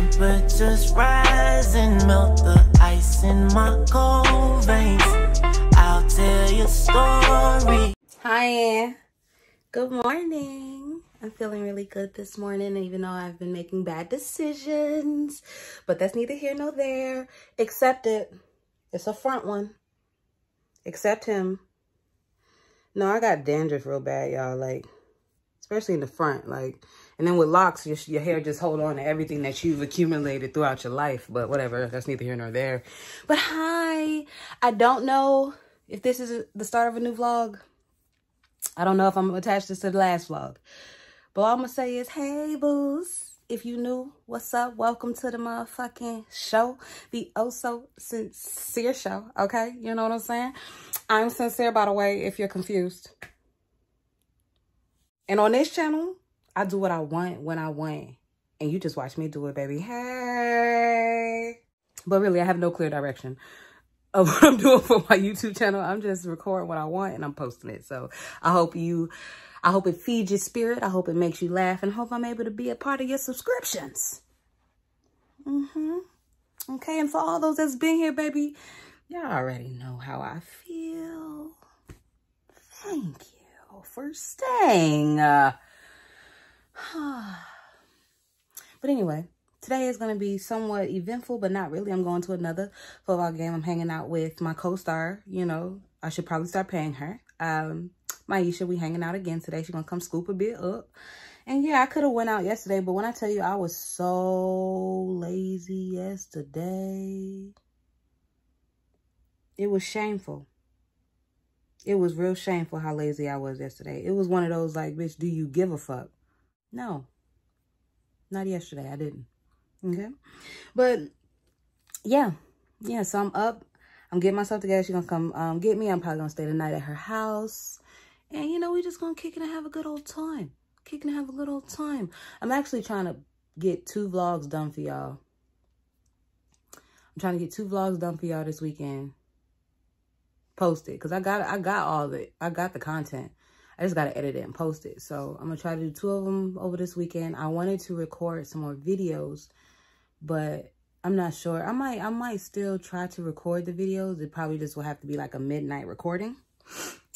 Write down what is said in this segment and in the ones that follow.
Temperatures rising, melt the ice in my cold veins. I'll tell you a story. Hi, Good morning. I'm feeling really good this morning, even though I've been making bad decisions. But that's neither here nor there. Accept it. It's a front one. Accept him. No, I got dandruff real bad, y'all. Like, especially in the front. Like, and then with locks, your, your hair just hold on to everything that you've accumulated throughout your life. But whatever, that's neither here nor there. But hi, I don't know if this is the start of a new vlog. I don't know if I'm going to attach this to the last vlog. But all I'm going to say is, hey, boos. If you new, what's up? Welcome to the motherfucking show. The oh so Censire show, okay? You know what I'm saying? I'm Censire, by the way, if you're confused. And on this channel, I do what I want when I want. And you just watch me do it, baby. Hey. But really, I have no clear direction of what I'm doing for my YouTube channel. I'm just recording what I want and I'm posting it. So I hope you, I hope it feeds your spirit. I hope it makes you laugh and hope I'm able to be a part of your subscriptions. Mm-hmm. Okay, and for all those that's been here, baby, y'all already know how I feel. Thank you for staying. Uh, but anyway, today is going to be somewhat eventful, but not really. I'm going to another football game. I'm hanging out with my co-star. You know, I should probably start paying her. Um, Myeisha, we hanging out again today. She's going to come scoop a bit up. And yeah, I could have went out yesterday, but when I tell you I was so lazy yesterday, it was shameful. It was real shameful how lazy I was yesterday. It was one of those like, bitch, do you give a fuck? No, not yesterday. I didn't. Okay. But yeah, yeah. So I'm up. I'm getting myself together. She's going to come um, get me. I'm probably going to stay the night at her house. And, you know, we're just going to kick it and have a good old time. Kick and have a good old time. I'm actually trying to get two vlogs done for y'all. I'm trying to get two vlogs done for y'all this weekend. Posted. Because I got I got all the I got the content. I just got to edit it and post it. So I'm going to try to do two of them over this weekend. I wanted to record some more videos, but I'm not sure. I might I might still try to record the videos. It probably just will have to be like a midnight recording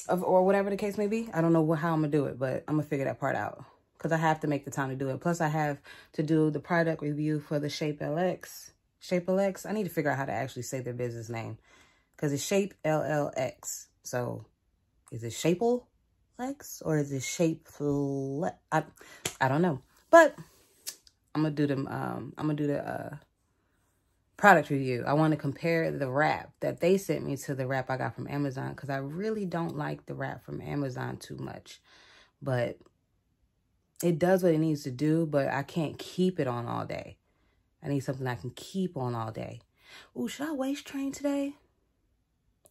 of or whatever the case may be. I don't know what, how I'm going to do it, but I'm going to figure that part out because I have to make the time to do it. Plus, I have to do the product review for the Shape LX. Shape LX. I need to figure out how to actually say their business name because it's Shape LLX. So, is it Shaple? Lex or is it shape I, I don't know. But I'm gonna do them um I'm gonna do the uh product review. I want to compare the wrap that they sent me to the wrap I got from Amazon because I really don't like the wrap from Amazon too much. But it does what it needs to do, but I can't keep it on all day. I need something I can keep on all day. Ooh, should I waist train today?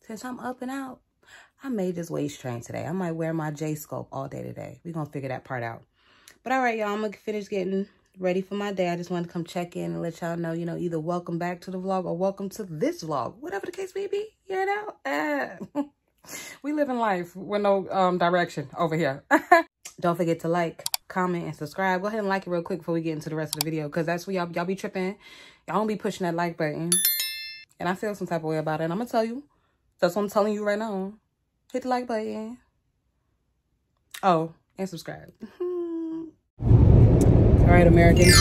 Since I'm up and out. I made this waist train today. I might wear my J-scope all day today. We're going to figure that part out. But all right, y'all, I'm going to finish getting ready for my day. I just wanted to come check in and let y'all know, you know, either welcome back to the vlog or welcome to this vlog. Whatever the case may be, you know. Uh, we live in life with no um, direction over here. Don't forget to like, comment, and subscribe. Go ahead and like it real quick before we get into the rest of the video. Because that's where y'all y'all be tripping. Y'all don't be pushing that like button. And I feel some type of way about it. And I'm going to tell you. That's what I'm telling you right now. Hit the like button. Oh, and subscribe. All right, Americans.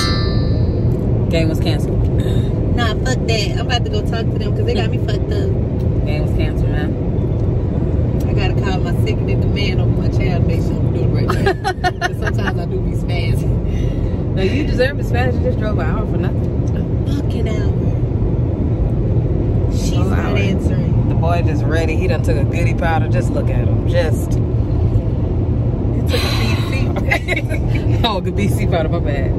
Game was canceled. Nah, fuck that. I'm about to go talk to them because they got me fucked up. Game was canceled, man. I gotta call my second in demand over my child, make sure I'm doing right now. sometimes I do be spazzing. No, you deserve to spaz. You just drove an hour for nothing. A fucking hour. She's not hour. answering boy just ready. He done took a goody powder. Just look at him. Just. He took a BC. oh, the BC powder, my bad.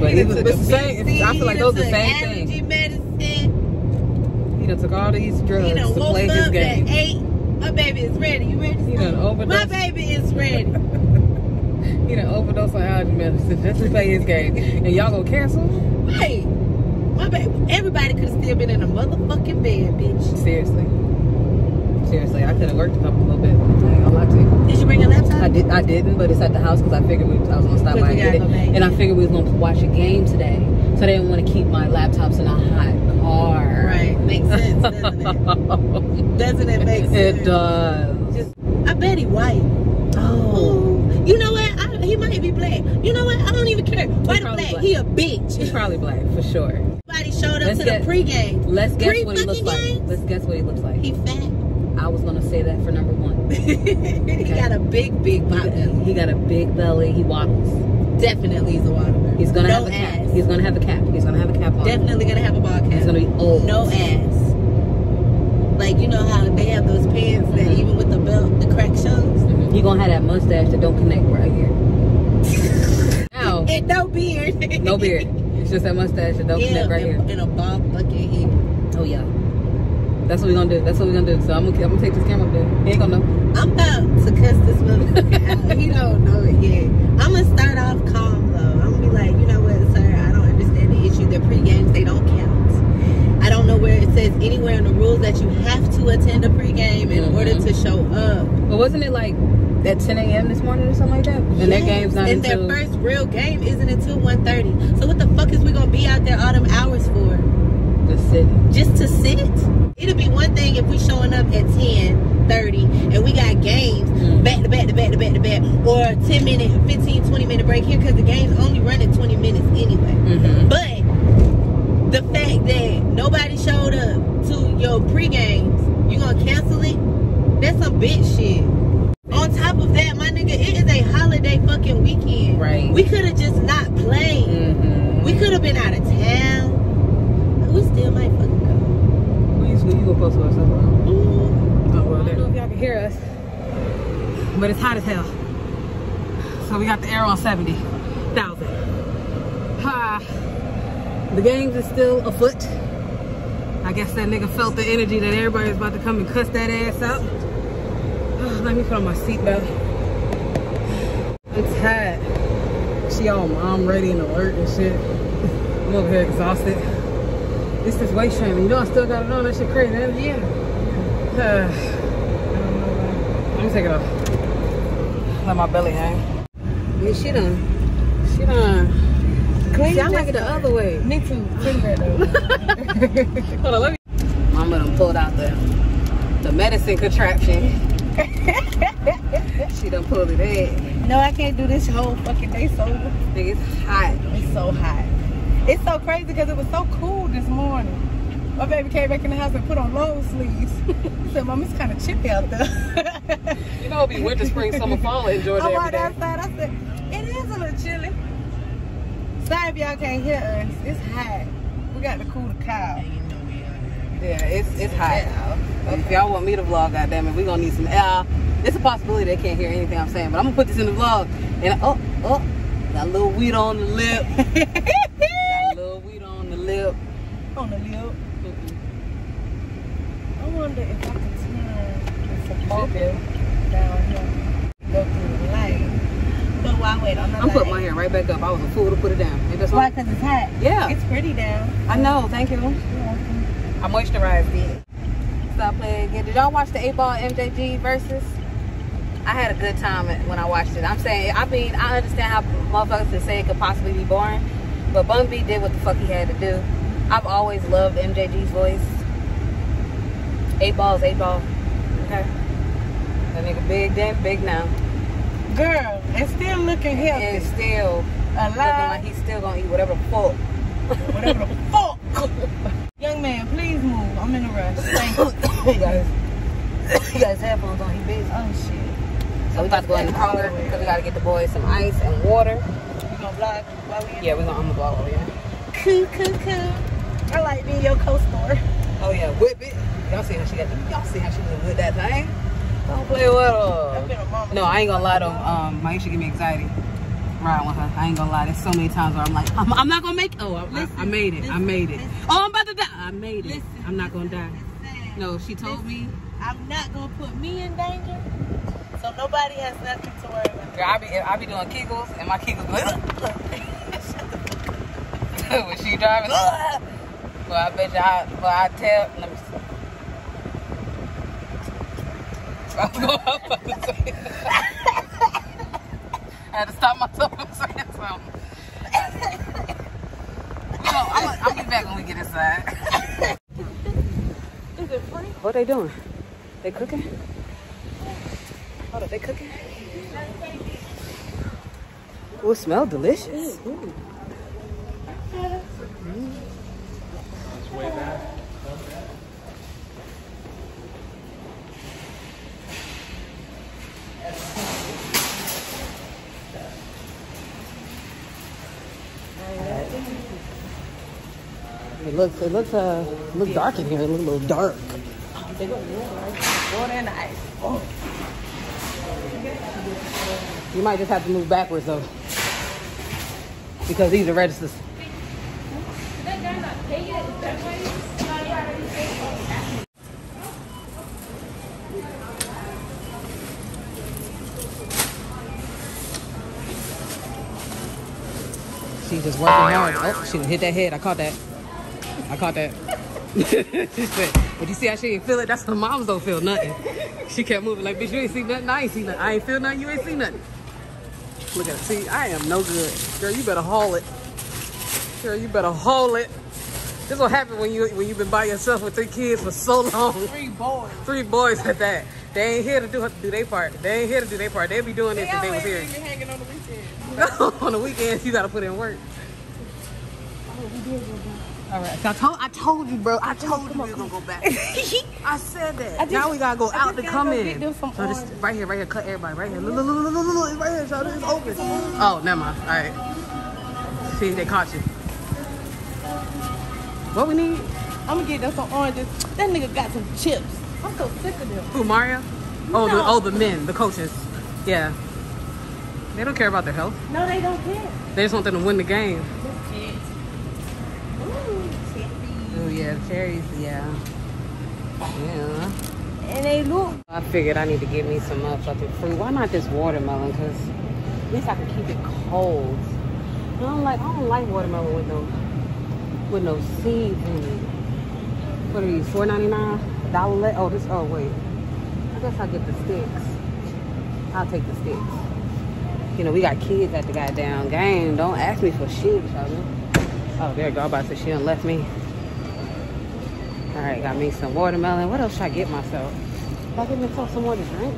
But it was, it's the same. I feel like those are the same thing. medicine. He done took all these drugs he done to play his game. At eight. My baby is ready. You ready? He done overdosed. My baby is ready. he done overdosed on allergy medicine just to play his game. And y'all gonna cancel? Right. My baby. Everybody could have still been in a motherfucking bed, bitch. Seriously seriously. I could have worked a couple little bit. I ain't gonna lie to you. Did you bring a laptop? I did. I didn't, but it's at the house because I figured we, I was gonna stop by and get it. And I figured we was gonna watch a game today. So they didn't want to keep my laptops in a hot car. Right. Makes sense, doesn't it? Doesn't it make sense? It does. Just, I bet he white. Oh. You know what? I, he might be black. You know what? I don't even care. White or black, black. he a bitch. He's probably black for sure. Somebody showed up Let's to get- the pregame. Let's guess what he looks Pre-fucking like. Let's guess what he looks like. He fat. I was gonna say that for number one. he got a big, big body. He got a big belly. He waddles. Definitely is a waddler. He's gonna no have a cap. ass. He's gonna have a cap. He's gonna have a cap on. Definitely gonna have a ball cap. He's gonna be old. No ass. Like you know how they have those pants that Mhm. even with the belt, the crack shows. Mhm. He gonna have that mustache that don't connect right here. Now, And no beard. no beard. It's just that mustache that don't yeah, connect right and, here. and a bob bucket head. Oh yeah. That's what we're gonna do. That's what we're gonna do. So I'm gonna, I'm gonna take this camera up there. He ain't gonna know. I'm about to cuss this motherfucker out. He don't know it yet. I'm gonna start off calm though. I'm gonna be like, you know what, sir? I don't understand the issue. The pre-games they don't count. I don't know where it says anywhere in the rules that you have to attend a pre-game in Mhm. order to show up. But wasn't it like at 10 a.m. this morning or something like that? And their Yes, game's not and until their first real game isn't until 1.30. So what the fuck is we gonna be out there all them hours for? just sitting. Just to sit? It'll be one thing if we showing up at 10, 30, and we got games Mm. back to back to back to back to back, or 10 minute, 15, 20 minute break here because the game's only running 20 minutes anyway. Mm-hmm. But the fact that nobody showed up to your pre-games, you gonna cancel it? That's some bitch shit. On top of that, my nigga, it is a holiday fucking weekend. Right. We could have just not played. Mm-hmm. We could have been out of town. We still might go. Used to, you were supposed to. Mm. Oh, well, I don't know if y'all can hear us, but it's hot as hell. So we got the air on 70,000. Ha! The games is still afoot. I guess that nigga felt the energy that everybody was about to come and cuss that ass out. Let me put on my seatbelt. It's hot. She all mom ready and alert and shit. I'm over here exhausted. This is weight training. You know I still got it on. That shit crazy. Yeah. Uh, Let me take it off. Let my belly hang. Yeah, she done. She done. Clean See, I like it the other way. Me too. Clean that though. Hold on, let me. Mama done pulled out the the medicine contraption. she done pulled it in. no, I can't do this whole fucking day sober. Nigga, it's hot. It's so hot. It's so crazy because it was so cool this morning. My baby came back in the house and put on long sleeves. he said, Mom, it's kind of chippy out there. You know, it'll be winter, spring, summer, fall in Georgia I every walked outside. I said, it is a little chilly. Sorry if y'all can't hear us. It's hot. We got to cool the cow. Yeah, it's it's hot. If y'all want me to vlog, goddamn it, we gonna need some air. It's a possibility they can't hear anything I'm saying, but I'm gonna put this in the vlog. And oh, oh, got a little weed on the lip. got a little weed on the lip. On the lip. Mm-mm. I wonder if I can turn this focus down here. Go through the light. But why wait on the I'm light? putting my hair right back up. I was a fool to put it down. Why? Because it's hot. Yeah. It's pretty down. I know. Thank you. I moisturized it. Stop playing again. Did y'all watch the 8 Ball MJG Verzuz? I had a good time when I watched it. I'm saying, I mean, I understand how motherfuckers can say it could possibly be boring, but Bun B did what the fuck he had to do. I've always loved MJG's voice. 8 Ball's 8 Ball. Okay? That nigga big then, big now. Girl, it's still looking healthy. And still alive. looking like he's still gonna eat whatever the fuck. Whatever the fuck. Young man, please move. I'm in a rush. Thank you. you he got his headphones on, he busy. Oh shit. So we about to go in the car because we gotta get the boys some ice and water. We gonna vlog while we? Yeah, we're gonna I'm gonna vlog here. Cool, cool, cool. I like being your co-store. Oh yeah, whip it. Y'all see how she got the, y'all see how she was with that thing? Don't play with her. No, I ain't gonna lie though. Um, Myeisha give me anxiety. Riding with her. I ain't gonna lie. There's so many times where I'm like, I'm, I'm not gonna make. Oh, I, I, I made it. I made it. listen. Oh, I'm about to die. I made it. Listen, I'm not gonna die. Listen. No, she told me. I'm not gonna put me in danger, so nobody has nothing to worry about. Girl, I be I be doing kegels and my kegels when she driving. Well, I bet you I well I tell let me see. I'm going up on the side. I had to stop myself from saying something. We on, I'm gonna, I'll be back when we get inside. Is it free? What are they doing? They cooking? Hold up, they cooking? Oh, it smells delicious. It looks, it looks, uh, looks dark in here. It looks a little dark. Water and ice. You might just have to move backwards though. Because these are registers. She's just working hard. Oh, she hit that head. I caught that. I caught that. but you see how she didn't feel it? That's what moms don't feel nothing. She kept moving like, bitch, you ain't see nothing. I ain't see nothing. I ain't feel nothing. You ain't see nothing. Look at it. See, I am no good. Girl, you better haul it. Girl, you better haul it. This what happen when you when you've been by yourself with three kids for so long. Three boys. Three boys at that. They ain't here to do do their part. They ain't here to do their part. They'll be doing this if they was here. Be hanging on the weekends. No, on the weekends you gotta put in work. All right, so I told I told you, bro. I told you we was gonna go back. I said that. just- now we gotta go I out just to come in. get them some so this right here, right here, cut everybody right here. Look, look, look, look, look, look, it's right here. So this is open. Oh, never mind. All right. See, they caught you. What we need? I'm gonna get them some oranges. That nigga got some chips. I'm so sick of them. Who, Mario? Oh, the No. oh the men, the coaches. Yeah. They don't care about their health. No, they don't care. They just want them to win the game. Just kids. Ooh. Oh yeah, cherries. Yeah. Yeah. And they look. I figured I need to get me some motherfucking fruit. Why not this watermelon? Cause at least I can keep it cold. I don't like I don't like watermelon with no with no seeds in it. What are these? Four ninety nine? Dollar Oh this oh wait. I guess I'll get the sticks. I'll take the sticks. You know, we got kids at the goddamn game. Don't ask me for shit, y'all. Oh, there you go. About to she done left me. All right, got me some watermelon. What else should I get myself? Should I get myself some more to drink?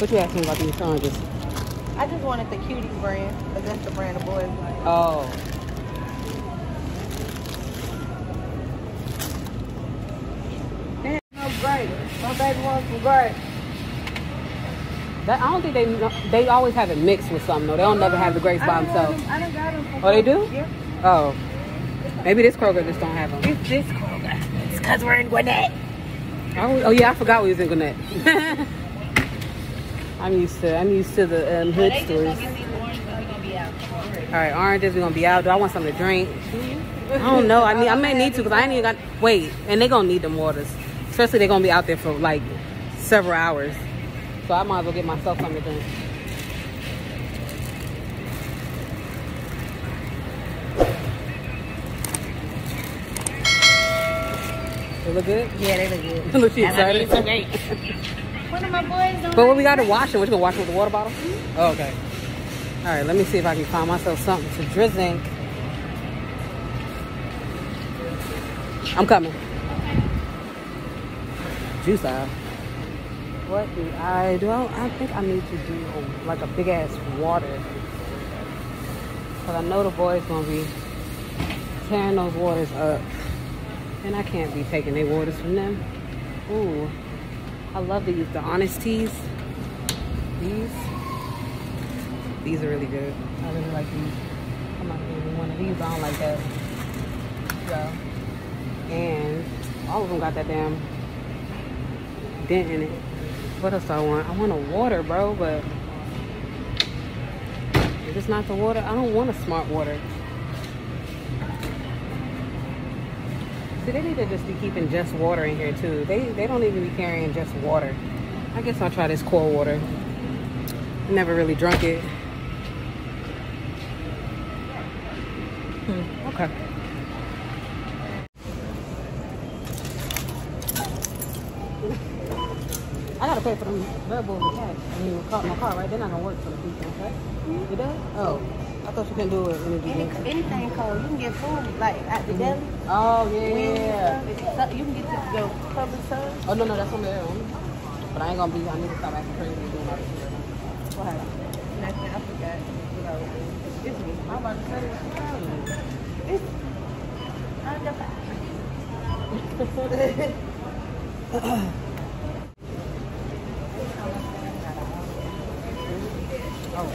What you asking about these oranges? I just wanted the cuties brand, because that's the brand of boys like. Oh. No great. My baby wants some great. That, I don't think they they always have it mixed with something though. They don't never have the grapes by themselves. I done got them. Oh, they do? Yeah. Oh. Maybe this Kroger just don't have them. It's this Kroger. It's because we're in Gwinnett. Oh, oh yeah, I forgot we was in Gwinnett. I'm used to I'm used to the um, hood stores. All right, oranges. We're gonna be out. Do I want something to drink? I don't know. I need. I may need to because I ain't even got. Wait, and they gonna need them waters, especially they're gonna be out there for like several hours. So I might as well get myself something to drink. They look good. Yeah, they look good. Look, she excited. One of my boys But what we gotta wash them, we're gonna wash them with the water bottle? Hmm? Oh, okay. All right, let me see if I can find myself something to drink. I'm coming. Juice aisle. What do I do? I, I think I need to do a, like a big ass water. Cause I know the boys gonna be tearing those waters up. And I can't be taking their waters from them. Ooh. I love these, the honest teas. These, these are really good. I really like these. I might get one of these. I don't like that. So, and all of them got that damn dent in it. What else I want? I want a water, bro, but if it's not the water, I don't want a smart water. See, they need to just be keeping just water in here too. They they don't even be carrying just water. I guess I'll try this cold water. Never really drunk it. Hmm, okay. I gotta pay for them Red Bulls. I mean, my car, right? They're not gonna work for the people, okay? Mm-hmm. It does. Oh. I thought you couldn't do it energy Any, drink. anything cold. You can get food like at the deli. Oh yeah. stuff. You can get to the public service. Oh no no, that's their own. But I ain't gonna be. I need to stop acting crazy and doing all this shit. What happened? Nothing. I forgot. You know, it's me. I'm about to say this. It's under five.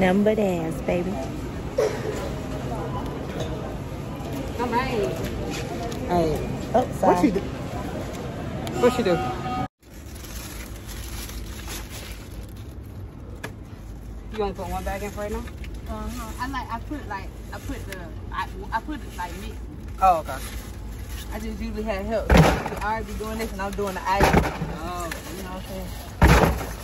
Yeah. Number dance, baby. All right. Hey, Oh, what sorry. you do? What you do? You gonna put one bag in for right now? Uh-huh. I like I put like I put the I, I put it like mix. Oh, okay. I just usually had help. I already doing this and I'm doing the ice. Oh, You know what I'm saying?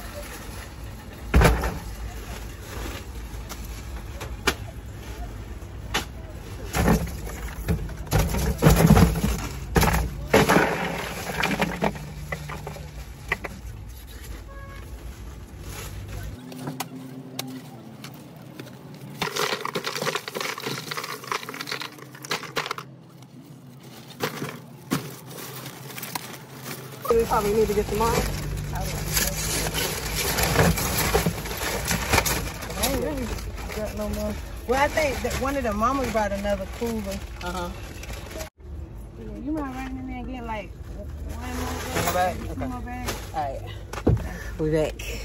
Probably need to get some more. I ain't really got no more. Well, I think that one of the mamas brought another cooler. Uh huh. Yeah, you mind running in there and getting like one more One more bag? Okay. All right. We're back.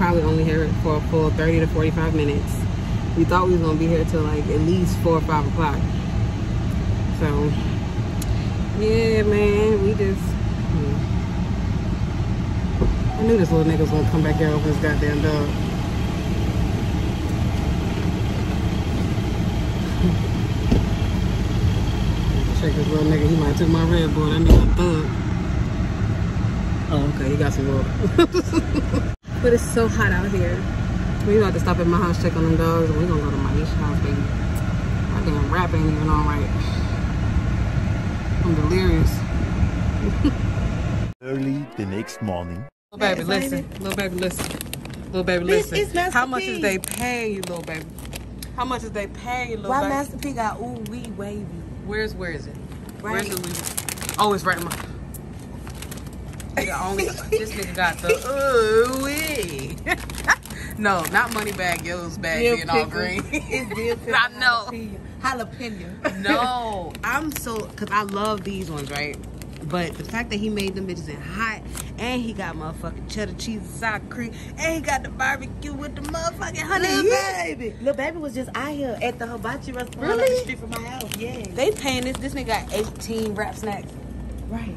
Probably only here for a full 30 to 45 minutes. We thought we was gonna be here till like at least four or five o'clock. So yeah, man, we just. hmm. I knew this little nigga was gonna come back here over his goddamn dog. Check this little nigga. He might took my Red Bull. That nigga thug. Oh, okay. He got some water. but it's so hot out here. We about to stop at my house, check on them dogs, and we gonna go to my niece's house, baby. My damn rap ain't even on right. I'm delirious. Early the next morning. Lil Baby, That's listen. Lil Baby, listen. Lil Baby, listen. is Master How much P. is they paying you, Lil Baby? How much is they paying you, little Why baby? Master P got ooh wee wavy? Where's where is it? Right. Where's the Louis? Oh, it's right in my. The only this nigga got the ooh wee. no, not money bag. Yo's bag Dill being all green. It's pickle I know. Jalapeno. jalapeno. no, I'm so because I love these ones, right? But the fact that he made them bitches in hot, and he got motherfucking cheddar cheese and sour cream, and he got the barbecue with the motherfucking honey. Little Yeah. baby. Lil Baby was just out here at the hibachi restaurant up Really? the street from my house. Yeah. They paying this. This nigga got 18 Rap Snacks. Right.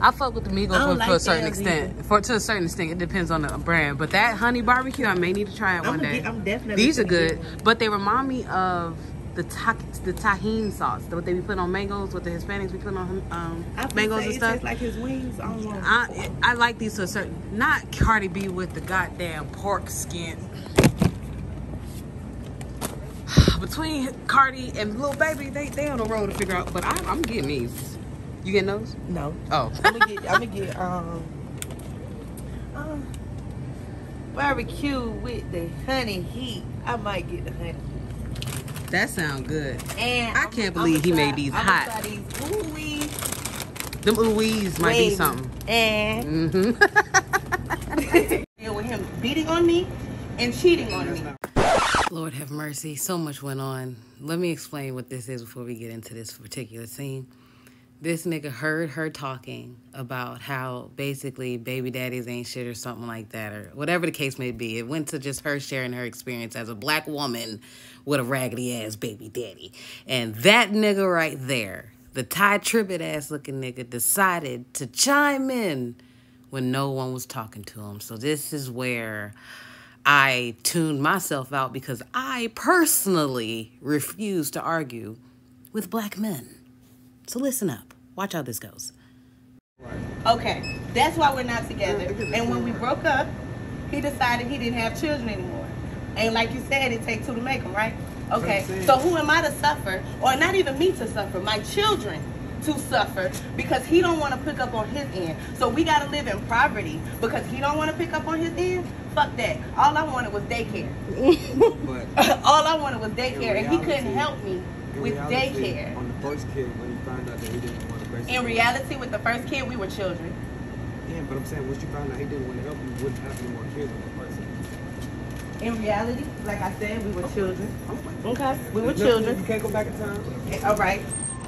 I fuck with the Migos for, for a certain extent. For to a certain extent, it depends on the brand. But that honey barbecue, I may need to try it one I'm, day. get, I'm definitely. These are good, but they remind me of the ta- the Tajín sauce, what they be putting on mangoes, what the Hispanics be putting on um, mangoes and it stuff. like his wings. I. I I like these to a certain. Not Cardi B with the goddamn pork skin. Between Cardi and Lil Baby, they they on the road to figure out. But I, I'm getting these. You getting those? no. Oh. I'm gonna get. I'm gonna get. Um. uh, barbecue with the honey heat. I might get the honey. That sound good. And I I'm- can't believe he made these I'ma hot. these ooh-wee Them ooh-wees might be something. And Mm-hmm. deal with him beating on me and cheating on me. Lord have mercy. So much went on. Let me explain what this is before we get into this particular scene. This nigga heard her talking about how basically baby daddies ain't shit or something like that, or whatever the case may be. It went to just her sharing her experience as a black woman with a raggedy ass baby daddy. And that nigga right there, the Tye Tribbett ass looking nigga, decided to chime in when no one was talking to him. So this is where I tuned myself out because I personally refuse to argue with black men. So listen up. Watch how this goes. Okay, that's why we're not together. And when we broke up, he decided he didn't have children anymore. And like you said, it takes two to make them, right? Okay, so who am I to suffer, or not even me to suffer, my children to suffer because he don't want to pick up on his end. So we got to live in poverty because he don't want to pick up on his end. Fuck that. All I wanted was daycare. All I wanted was daycare, and he couldn't help me with reality, daycare. On the first kid, out that he didn't want to. In reality, with the first kid, we were children. Yeah, but I'm saying once you found out he didn't want to help you, wouldn't have any more kids on the person. In reality, like I said, we were children. Okay, we were children. You can't go back in time. All right.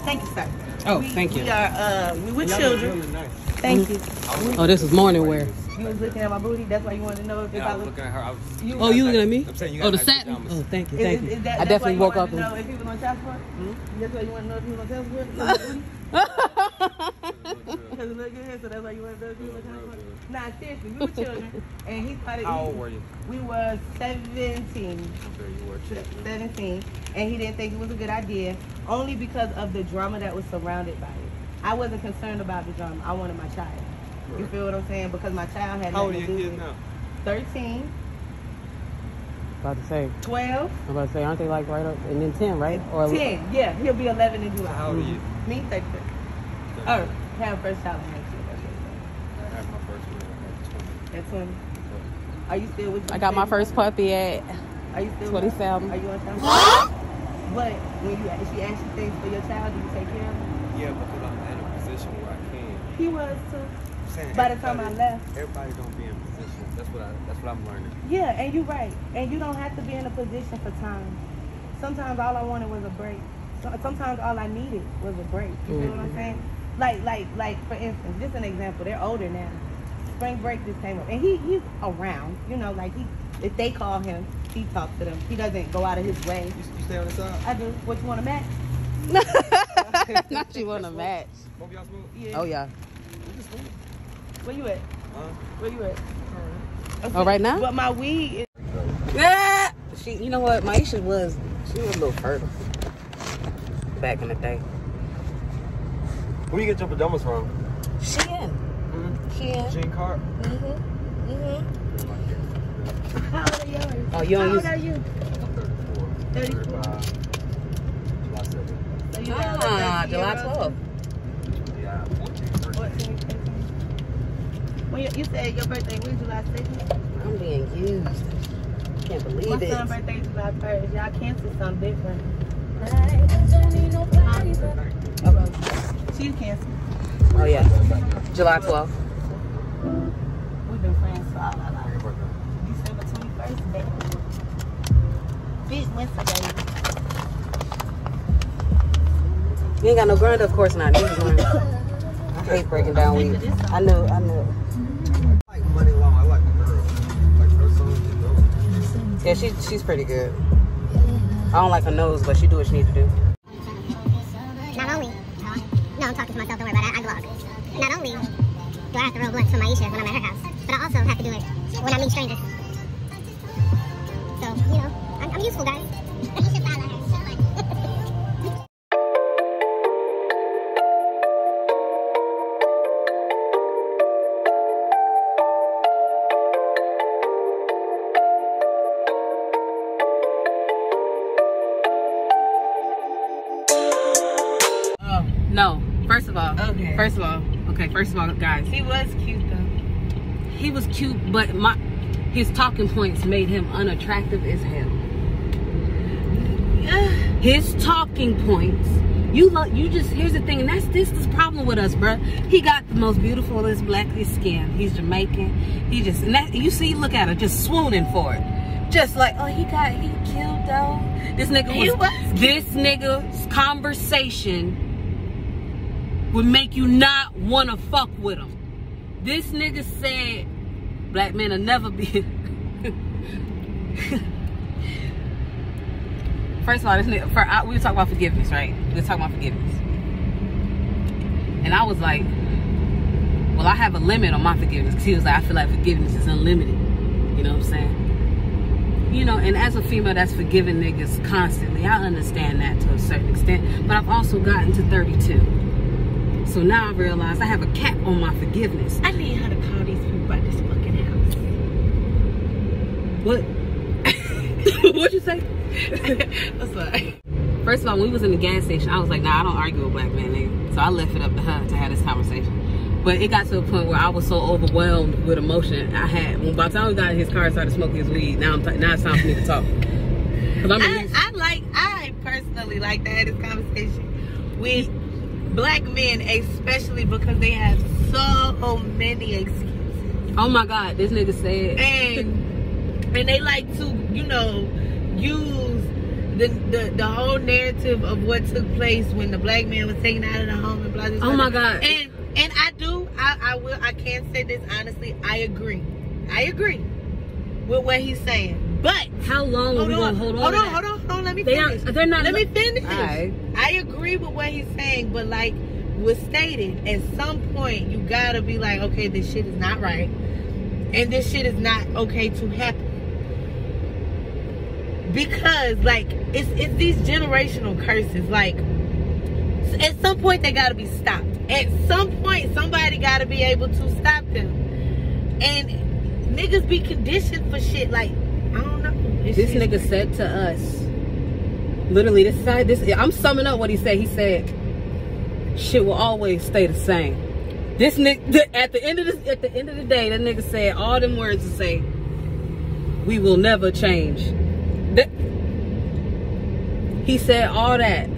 Thank you, sir. Oh, we, thank you. We are, uh, we were children. really nice. Thank mm-hmm. you. Oh, this is morning wear. You was looking at my booty. That's why you wanted to know if, Yeah, I was looking at her. I was. You, Oh, you looking at me? I'm saying you Oh, the nice satin. pajamas. Oh, thank you, thank is, you. is that, I definitely you woke up and know if he was on child support. That's why you want to know if he was on child support. Because it look good, so that's why you want to know if he was on child support. Nah, seriously, we were children, and he started. How he- old were you? We were seventeen. Okay, you were children. 17 and he didn't think it was a good idea only because of the drama that was surrounded by it i wasn't concerned about the drama i wanted my child you feel what i'm saying because my child had How old are nothing your kids now? 13 About to say. 12 I'm about to say, aren't they like right up and then ten, right? Or 10 yeah he'll be 11 in So july how old are you? me 33 oh have first child next year I had my first one that's 20 are you still with I got my first puppy at are you still 27. are you on child but when you she asked you things for your child do you take care of him Yeah, because I'm in a position where I can. he was too I'm By the time I left. Everybody don't be in position. That's what I. That's what I'm learning. Yeah, and you're right. And you don't have to be in a position for time. Sometimes all I wanted was a break. So, sometimes all I needed was a break. You know what I'm mm-hmm. saying? Like, like, like for instance, just an example. They're older now. Spring break just came up, and he he's around. You know, like he if they call him, he talks to them. He doesn't go out of his way. You, you stay on the side. I do. What you want to match? Not you want to match. Both y'all smoke? Yeah. Oh yeah. We can smoke. Where you at? Huh? Where you at? Oh, right now? But my weed is. Yeah. She, you know what? Myeisha was, she was a little fertile back in the day. Where you get your pajamas from? She in. She in. Jean Mm-hmm. Mm-hmm. How old are yours? Oh, you How don't old use. are you? 34. 34. 35. July 7th. So you Ah, July 12th. Yeah, 14, 13. 14, 15. When you, you said your birthday was July 2nd? I'm being used. I Can't My believe it. son's birthday is July 1st. Y'all cancel something different. She's canceled. Oh yeah. July 12th. We've been friends for all our lives. December 21st, baby. Wednesday, baby. You ain't got no grinder, of course not. This is mine. I hate breaking down weed. I know, I know. I like Money Long. I like the girl. Like her song. Yeah, she she's pretty good. I don't like her nose, but she do what she need to do. I have to roll blunts for Myeisha when I'm at her house, but I also have to do it when I meet strangers. So, you know, I'm, I'm useful, guys. His talking points made him unattractive as hell. His talking points. You look, you just here's the thing, and that's this is the problem with us, bruh. He got the most beautifulest blackest skin. He's Jamaican. He just and that you see, look at her, just swooning for it. Just like, oh, he got he killed though. This nigga was, was this nigga's conversation would make you not wanna fuck with him. This nigga said black men will never be First of all, this for, I, we talking about forgiveness, right? We talking about forgiveness. And I was like, well, I have a limit on my forgiveness. Because he was like, I feel like forgiveness is unlimited. You know what I'm saying? You know, and as a female that's forgiving niggas constantly, I understand that to a certain extent. But I've also gotten to 32. So now I realize I have a cap on my forgiveness. I need her to call these people about this fucking house. What? What'd you say? I'm sorry. First of all, when we was in the gas station, I was like, nah, I don't argue with black men, nigga. So I left it up to her to have this conversation. But it got to a point where I was so overwhelmed with emotion. I had, when by the time we got in his car and started smoking his weed, now, I'm now it's time for me to talk. Cause I'm I, I like, I personally like to have this conversation with black men, especially because they have so many excuses. oh my God, this nigga said, and and they like to you know use the, the the whole narrative of what took place when the black man was taken out of the home and blah blah oh blah. Oh my God. and and i do i i will i can't say this honestly i agree i agree with what he's saying but how long are we gonna hold on? hold on, hold on, hold on. Let me They finish. they're not- Let me finish. Alright. I agree with what he's saying, but like was stated, at some point you gotta be like, okay, this shit is not right, and this shit is not okay to happen. Because like it's it's these generational curses. Like at some point they gotta be stopped. At some point somebody gotta be able to stop them. And niggas be conditioned for shit like don't know. It's, this nigga said to us, literally, this side, this. I'm summing up what he said. He said, "Shit will always stay the same." This nigga, at the end of the, at the end of the day, that nigga said all them words to say, "We will never change." That, he said all that.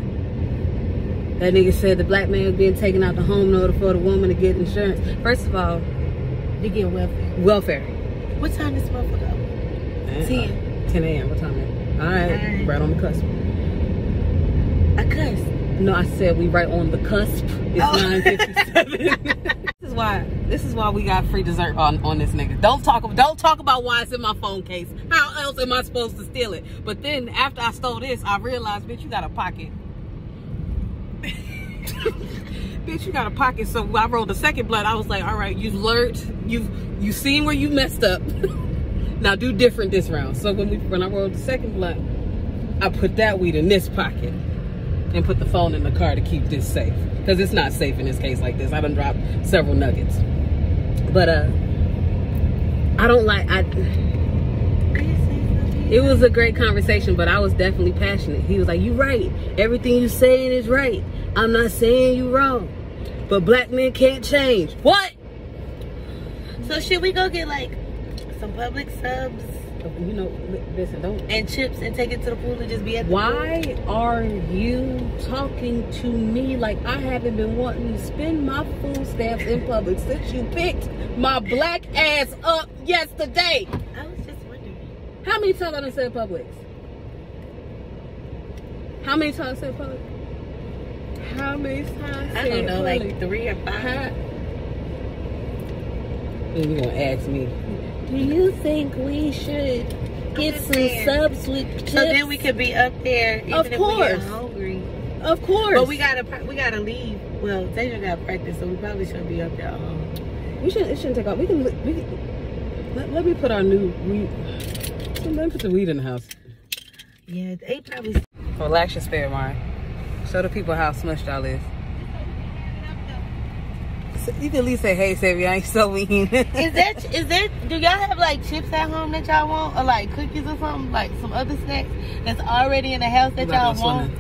That nigga said the black man was being taken out the home in order for the woman to get insurance. First of all, to get welfare. Welfare. What time is welfare? 10. 10. a.m. What time is it? All right, right on the cusp. I cussed. No, I said we right on the cusp. It's oh. 9:57. this is why. This is why we got free dessert on on this nigga. Don't talk. Don't talk about why it's in my phone case. How else am I supposed to steal it? But then after I stole this, I realized, bitch, you got a pocket. bitch, you got a pocket. So I rolled the second blood. I was like, all right, you've learned. You've you seen where you messed up now do different this round. So when we when I rolled the second blood, I put that weed in this pocket and put the phone in the car to keep this safe. Because it's not safe in this case like this. I done dropped several nuggets. But uh I don't like I it was a great conversation, but I was definitely passionate. He was like, You right. Everything you saying is right. I'm not saying you wrong. But black men can't change. What? So should we go get like Publix subs You know, li- listen, don't and chips and take it to the pool and just be at the Why are you talking to me like I haven't been wanting to spend my food stamps in public since you picked my black ass up yesterday? I was just wondering. How many times I done said Publix? How many times I said Publix? How many times? I don't know, like three or five. And you gonna ask me? Do you think we should get some saying. subs with chips? So then we could be up there even Of if we course. hungry. of course. But we gotta we gotta leave. Well, Tasia got practice, so we probably shouldn't be up there. Um, We shouldn't. It shouldn't take off. We can. We can let, let me put our new weed. Let me put the weed in the house. yeah, they probably. Relax your spirit, mind. Show the people how smushed y'all is. So you can at least say, "Hey, Savvy, I ain't so mean." Is that is that? Do y'all have like chips at home that y'all want, or like cookies or something, like some other snacks that's already in the house that y'all want?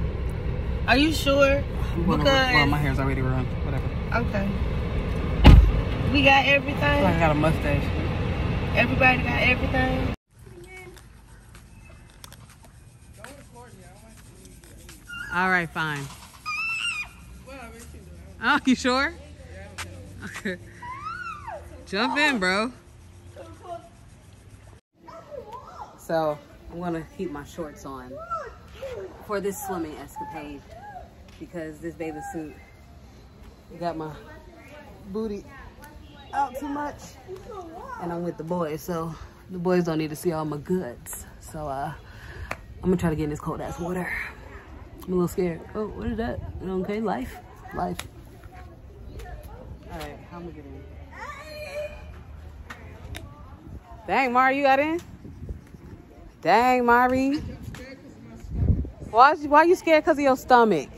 Are you sure? well, my hair's already run. Whatever. okay, we got everything. I got a mustache. Everybody got everything. All right, fine. Oh, you sure? Okay. Jump in, bro. So I'm gonna keep my shorts on for this swimming escapade because this bathing suit got my booty out too much and I'm with the boys so the boys don't need to see all my goods so uh I'm gonna try to get in this cold ass water. I'm a little scared. Oh what is that? Okay life. Life all right how am I get in dang Mari you got in dang Mari why why you scared because of your stomach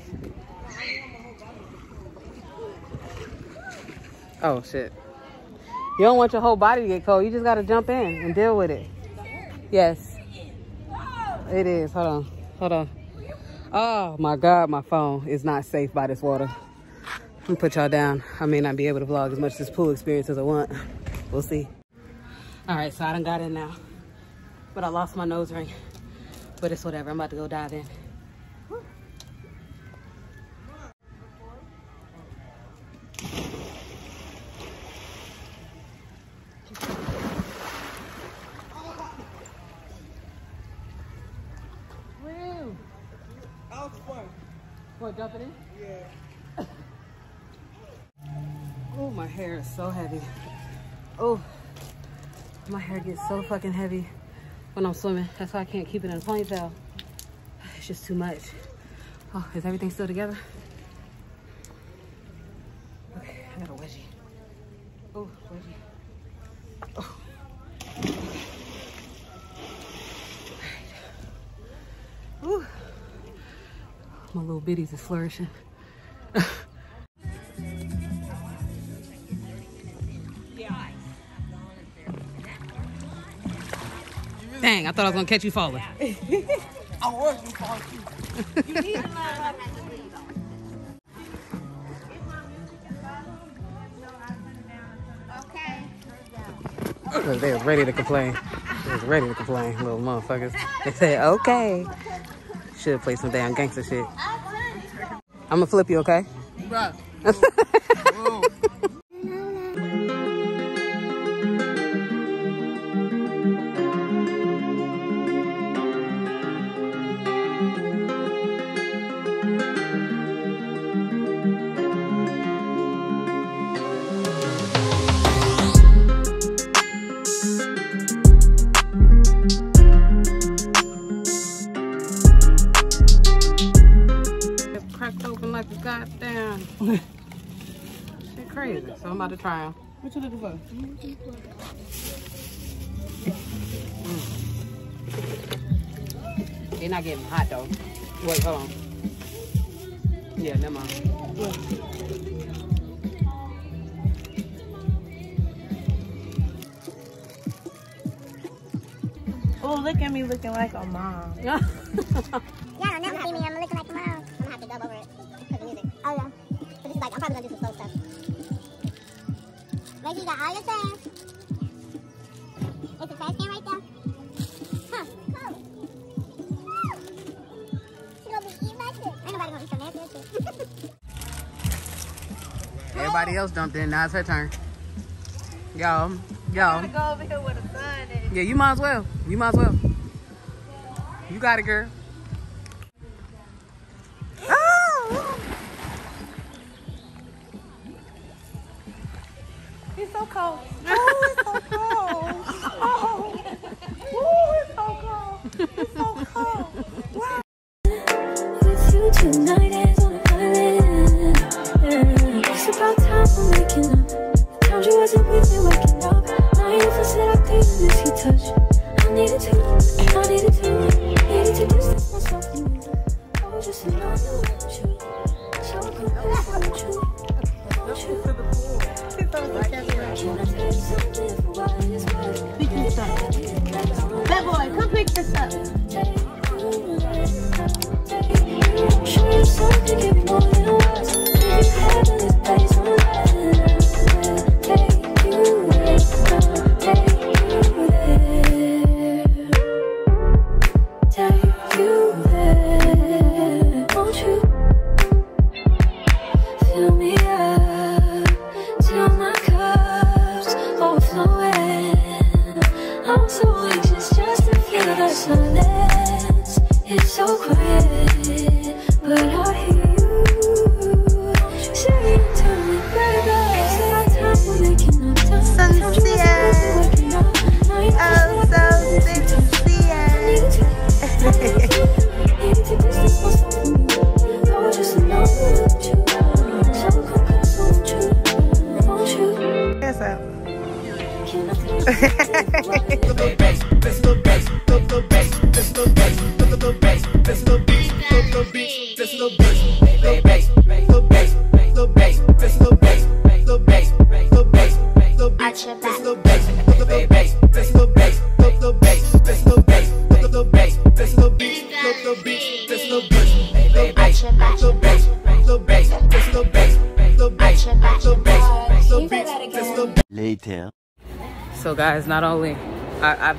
Oh shit. You don't want your whole body to get cold. You just gotta jump in and deal with it. Yes. It is. Hold on. Hold on. Oh my god, my phone is not safe by this water. Let me put y'all down. I may not be able to vlog as much this pool experience as I want. We'll see. Alright, so I done got in now. But I lost my nose ring. But it's whatever. I'm about to go dive in. Woo! That was fun. What, jumping in? Yeah. Hair is so heavy. Oh, my hair gets so fucking heavy when I'm swimming. That's why I can't keep it in a ponytail. It's just too much. Oh, is everything still together? Okay, I got a wedgie. Oh, wedgie. Oh. Ooh. My little bitties is flourishing. I thought I was gonna catch you falling. I was you fall too. They was ready to complain. They was ready to complain, little motherfuckers. They said, okay. Should play some damn gangster shit. I'm gonna flip you, okay? Try them. What you looking for? Mm. They're not getting hot though. Wait, hold on. Yeah, never mind. Oh, look at me looking like a mom. Everybody else dumped in. Now it's her turn. Y'all, y'all. Go over here with a sign Yeah, you might as well. You might as well. You got it, girl.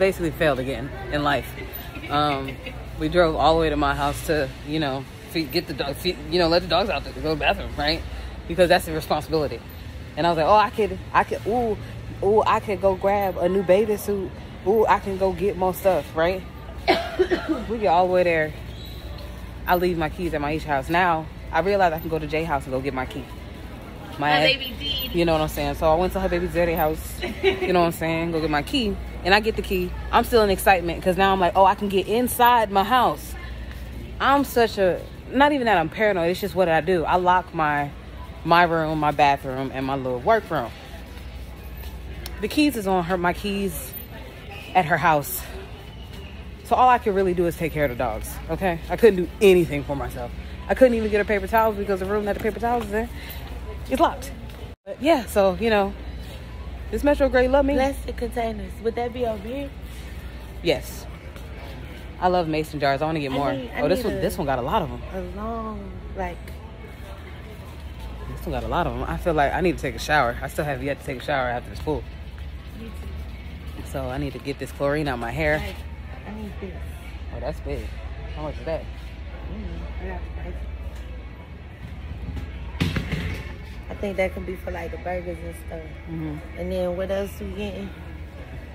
Basically failed again in life. Um, we drove all the way to my house to, you know, feed, get the dog, feed, you know, let the dogs out there to go to the bathroom, right? Because that's the responsibility. And I was like, oh, I could, I could, ooh, ooh, I could go grab a new bathing suit. Ooh, I can go get more stuff, right? we get all the way there. I leave my keys at my each house. Now I realize I can go to J house and go get my key. My baby You know what I'm saying? So I went to her baby daddy house. You know what I'm saying? Go get my key, and I get the key. I'm still in excitement because now I'm like, oh, I can get inside my house. I'm such a not even that I'm paranoid. It's just what I do. I lock my my room, my bathroom, and my little work room. The keys is on her. My keys at her house. So all I could really do is take care of the dogs. Okay, I couldn't do anything for myself. I couldn't even get her paper towels because the room that the paper towels is in is locked. But yeah, so you know, this Metro Gray love me. Plastic containers. Would that be over here? Yes, I love mason jars. I want to get more. need- oh, this one, a- this one got a lot of them. A long, like, This one got a lot of them. I feel like I need to take a shower. I still have yet to take a shower after this pool. So I need to get this chlorine out my hair. like, I need this. Oh, that's big. How much is that? Mm, think that could be for like the burgers and stuff. Mm-hmm. And then what else we getting?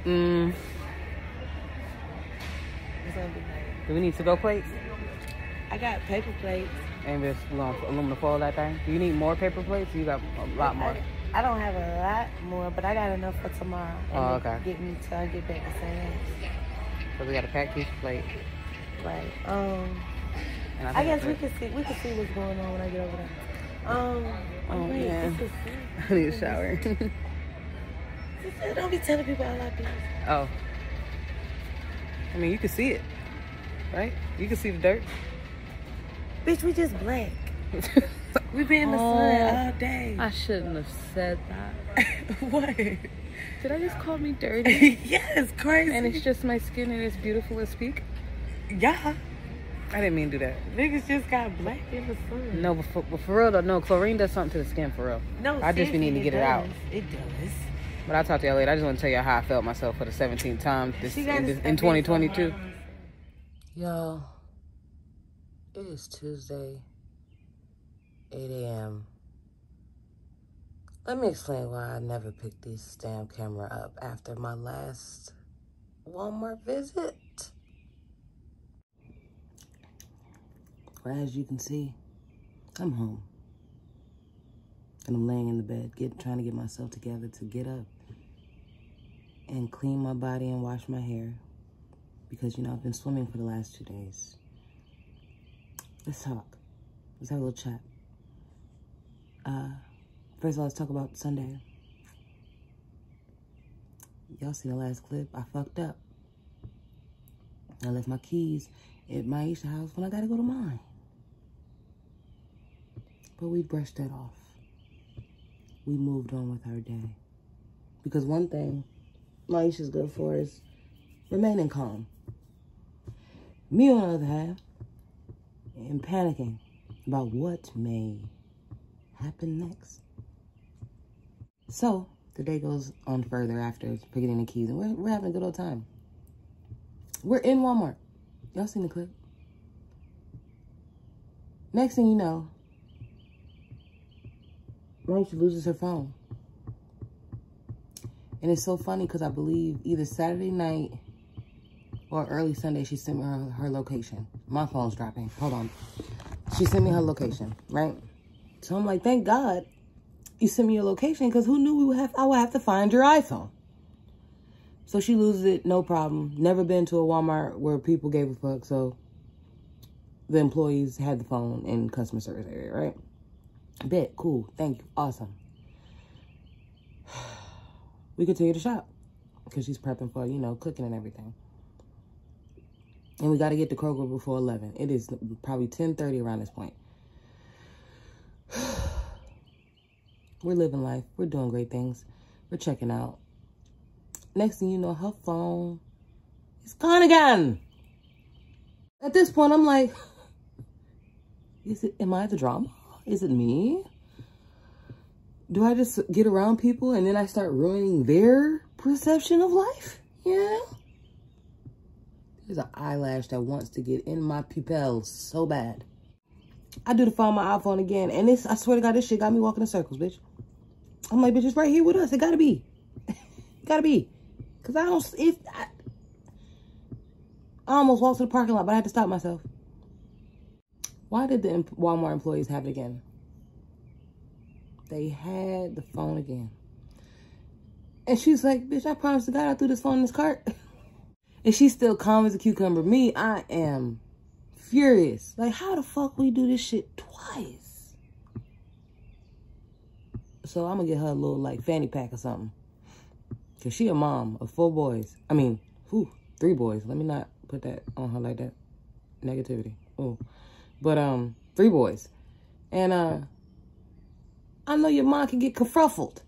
Mm, It's gonna be like, do we need to go plates? I got paper plates. And gonna aluminum foil that thing. Do you need more paper plates? You got a lot more. I, I don't have a lot more, but I got enough for tomorrow. Oh, to okay. Get me till I get back to. Louis. So we got a pack piece plate. Right. Um. And I think guess we can see we can see what's going on when I get over there. Um. Oh, wait, man. this is- it. I need a shower. Don't be telling people all our business. oh. I mean, you can see it, right? You can see the dirt. Bitch, we just black. We been in the Oh. sun all day. I shouldn't have said that. what? Did I just call me dirty? yes, crazy. and it's just my skin and it's beautiful as speak? yeah. I didn't mean to do that. Niggas just got black in the sun. No, but for, but for real though, no, chlorine does something to the skin for real. No, I just be needing to get it out. It does. But I'll talk to y'all later. I just want to tell y'all how I felt myself for the 17th time this, in, this, in 2022. hard. Y'all, it is Tuesday, 8 a.m. Let me explain why I never picked this damn camera up after my last Walmart visit. As you can see, I'm home. And I'm laying in the bed, get, trying to get myself together to get up and clean my body and wash my hair because you know I've been swimming for the last two days. Let's talk. Let's have a little chat. Uh, first of all, let's talk about Sunday. Y'all seen the last clip? I fucked up. I left my keys at Myeisha house when I gotta go to mine. But we brushed that off. We moved on with our day. Because one thing Myeisha's good for is remaining calm. Me, on the other hand, am panicking about what may happen next. So, the day goes on further after picking in the keys, and we're, we're having a good old time. We're in Walmart. Y'all seen the clip? Next thing you know, Myeisha loses her phone. And it's so funny because I believe either Saturday night or early Sunday, she sent me her, her location. My phone's dropping. Hold on. She sent me her location, right? So I'm like, thank God you sent me your location because who knew we would have I would have to find your iPhone. So she loses it, no problem. Never been to a Walmart where people gave a fuck, so the employees had the phone in customer service area, right? Bet, cool, thank you, awesome. We continue to shop because she's prepping for, you know, cooking and everything. And we got to get to Kroger before 11. It is probably 10.30 around this point. We're living life. We're doing great things. We're checking out. Next thing you know, her phone is gone again. At this point, I'm like, is it, am I the drama? Is it me? Do I just get around people and then I start ruining their perception of life? Yeah. There's an eyelash that wants to get in my pupils so bad. I do the find my iPhone again. And this, I swear to God, this shit got me walking in circles, bitch. I'm like, bitch, it's right here with us. It gotta be. gotta be. Cause I don't, if, I, I almost walked to the parking lot, but I had to stop myself. Why did the Walmart employees have it again? They had the phone again. And she's like, bitch, I promise to God I threw this phone in this cart. and she's still calm as a cucumber. Me, I am furious. Like, how the fuck we do this shit twice? So I'm gonna get her a little like fanny pack or something. Cause she a mom of four boys. I mean, whew, three boys. Let me not put that on her like that. Negativity. Oh. But um, three boys. And uh I know your mom can get kerfuffled.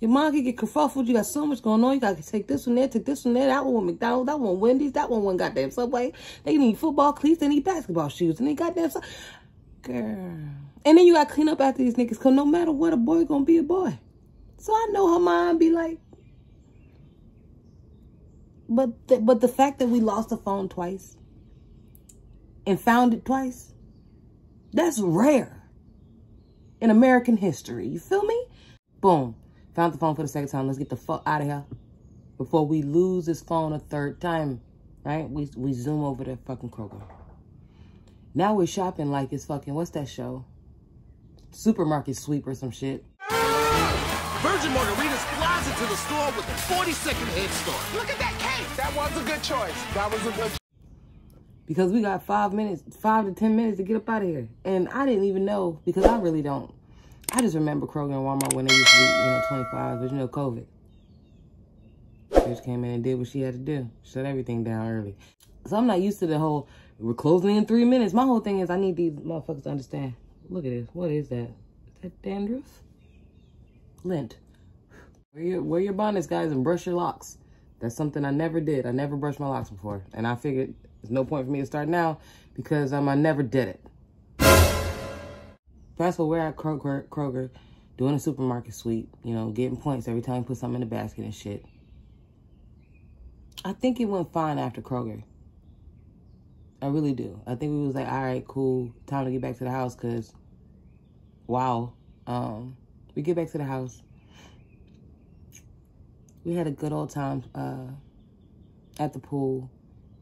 Your mom can get kerfuffled. You got so much going on. You got to take this one there, take this one there. That one McDonald's, that one Wendy's, that one one goddamn Subway. They need football cleats, they need basketball shoes, and they goddamn so Girl. And then you got to clean up after these niggas, because no matter what, a boy gonna be a boy. So I know her mom be like, but but the fact that we lost the phone twice and found it twice, that's rare in American history. You feel me? Boom. Found the phone for the second time. Let's get the fuck out of here before we lose this phone a third time. Right? We, we zoom over to fucking Kroger. Now we're shopping like it's fucking, what's that show? Supermarket sweep or some shit. Virgin Margaritas flies into the store with a 40 second head start. Look at that cake. That was a good choice. That was a good because we got five minutes, five to 10 minutes to get up out of here. And I didn't even know because I really don't. I just remember Kroger and Walmart when they used to be, you know, 25, but you know, COVID. Just came in and did what she had to do. Shut everything down early. So I'm not used to the whole, we're closing in three minutes. My whole thing is I need these motherfuckers to understand. Look at this. What is that? Is that dandruff? Lint. Wear your, wear your bonnets, guys, and brush your locks. That's something I never did. I never brushed my locks before. And I figured there's no point for me to start now because um, I never did it. Fast forward, we're at Kroger, Kroger doing a supermarket sweep, you know, getting points every time you put something in the basket and shit. I think it went fine after Kroger. I really do. I think we was like, all right, cool, time to get back to the house because, wow. Um, we get back to the house. We had a good old time uh, at the pool.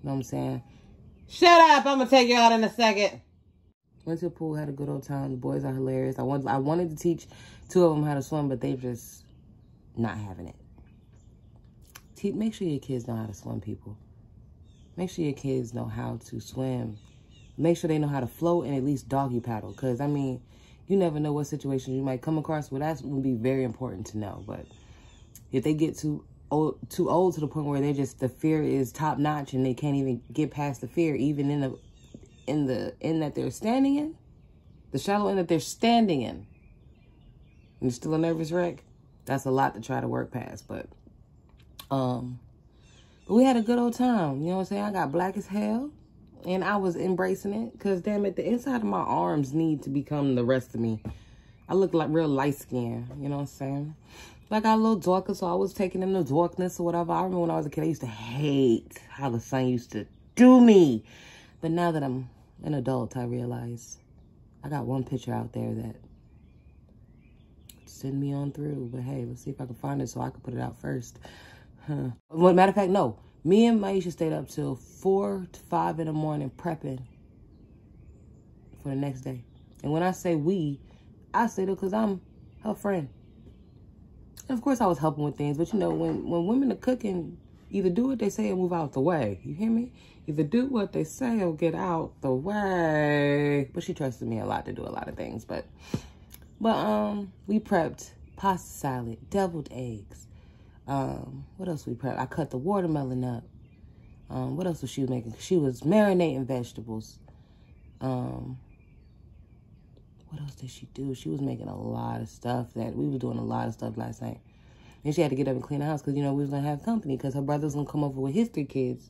Know what I'm saying? Shut up! I'm gonna take you out in a second. Went to the pool, had a good old time. The boys are hilarious. I wanted, I wanted to teach two of them how to swim, but they just not having it. Te make sure your kids know how to swim, people. Make sure your kids know how to swim. Make sure they know how to float and at least doggy paddle. Because, I mean, you never know what situations you might come across. Well, that would be very important to know. But if they get too old, too old to the point where they just the fear is top notch and they can't even get past the fear, even in the in the end that they're standing in, the shallow end that they're standing in. And you're still a nervous wreck. That's a lot to try to work past, but um, but we had a good old time. You know what I'm saying? I got black as hell. And I was embracing it. Because, damn it, the inside of my arms need to become the rest of me. I look like real light skin. You know what I'm saying? Like I got a little darker, so I was taking in the darkness or whatever. I remember when I was a kid, I used to hate how the sun used to do me. But now that I'm an adult, I realize I got one picture out there that send me on through. But hey, let's see if I can find it so I can put it out first. Huh. Well, matter of fact, no. Me and Myeisha stayed up till 4 to 5 in the morning prepping for the next day. And when I say we, I say that because I'm her friend. And of course, I was helping with things. But, you know, when, when women are cooking, either do what they say or move out the way. You hear me? Either do what they say or get out the way. But she trusted me a lot to do a lot of things. But, but um, we prepped pasta salad, deviled eggs. Um, what else we prepped? I cut the watermelon up. Um, what else was she making? She was marinating vegetables. Um, what else did she do? She was making a lot of stuff that we were doing a lot of stuff last night. And she had to get up and clean the house because, you know, we was going to have company because her brother's going to come over with his three kids.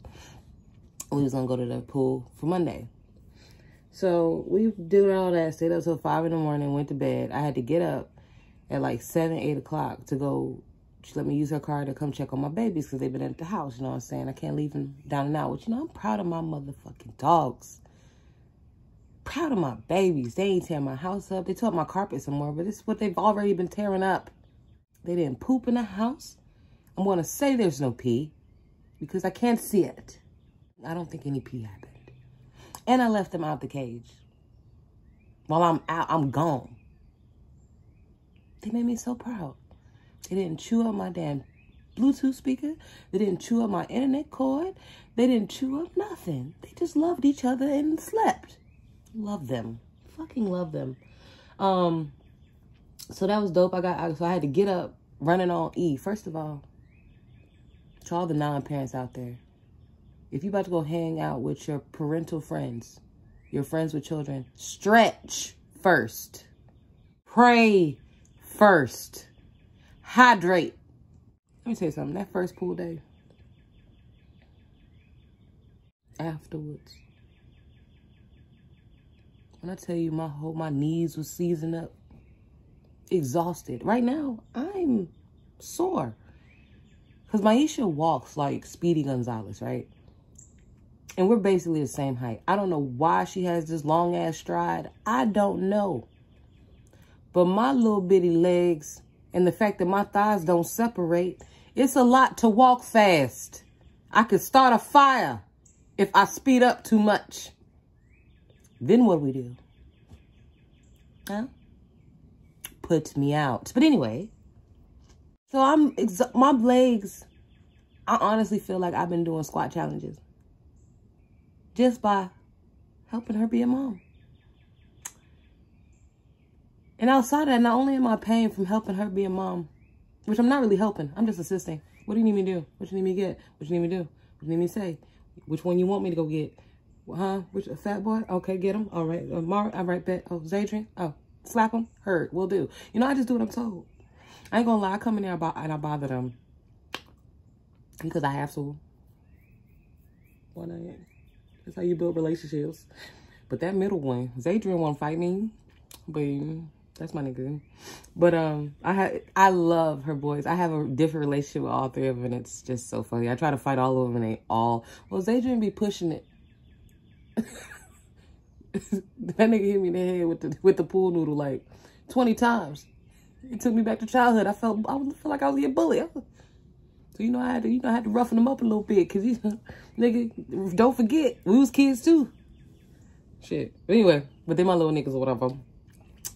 We was going to go to the pool for Monday. So we did all that, stayed up till 5 in the morning, went to bed. I had to get up at like 7, 8 o'clock to go. She let me use her car to come check on my babies because they've been at the house, you know what I'm saying? I can't leave them down and out. Which, you know, I'm proud of my motherfucking dogs. Proud of my babies. They ain't tearing my house up. They tore my carpet some more, but this is what they've already been tearing up. They didn't poop in the house. I'm going to say there's no pee because I can't see it. I don't think any pee happened. And I left them out the cage. While I'm out, I'm gone. They made me so proud. They didn't chew up my damn Bluetooth speaker. They didn't chew up my internet cord. They didn't chew up nothing. They just loved each other and slept. Love them. Fucking love them. Um, so that was dope. I got so I had to get up running on E. First of all, to all the non-parents out there, if you about to go hang out with your parental friends, your friends with children, stretch first. Pray first. Hydrate. Let me tell you something. That first pool day, afterwards, when I tell you my whole my knees was seizing up, exhausted. Right now, I'm sore. Because Myeisha walks like Speedy Gonzalez, right? And we're basically the same height. I don't know why she has this long ass stride. I don't know. But my little bitty legs and the fact that my thighs don't separate, it's a lot to walk fast. I could start a fire if I speed up too much. Then what we do? Huh? Puts me out. But anyway, so I'm, my legs, I honestly feel like I've been doing squat challenges just by helping her be a mom. And outside of that, not only am I paying from helping her be a mom, which I'm not really helping, I'm just assisting. What do you need me to do? What you need me to get? What you need me to do? What you need me to say? Which one you want me to go get? Huh? Which a fat boy? Okay, get him. All right. Uh, Mar, all right, bet. Oh, Zadrian? Oh, slap him? Hurt. Will do. You know, I just do what I'm told. I ain't gonna lie. I come in there and I bother them because I have to. One I That's how you build relationships. But that middle one, Zadrian won't fight me. But that's my nigga. But um, I had I love her boys. I have a different relationship with all three of them. And it's just so funny. I try to fight all of them, and they all. Well, Zadrian be pushing it. That nigga hit me in the head with the with the pool noodle like twenty times. It took me back to childhood. I felt I felt like I was getting bullied. So you know I had to you know I had to roughen them up a little bit because these nigga don't forget we was kids too. Shit. Anyway, but they my little niggas or whatever.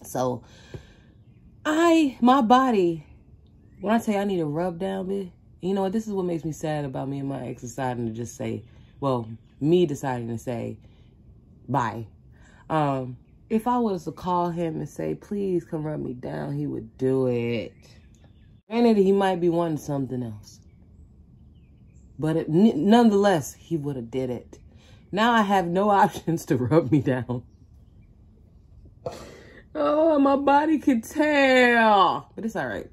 So I my body when I tell you I need a rub down bit, you know what? This is what makes me sad about me and my ex deciding to just say, well, me deciding to say bye. Um, if I was to call him and say, please come rub me down, he would do it. Granted, he might be wanting something else. But it, nonetheless, he would have did it. Now I have no options to rub me down. Oh, my body could tell. But it's all right.